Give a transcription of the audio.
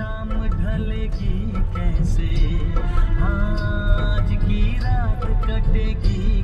शाम ढलेगी कैसे? आज की रात कटेगी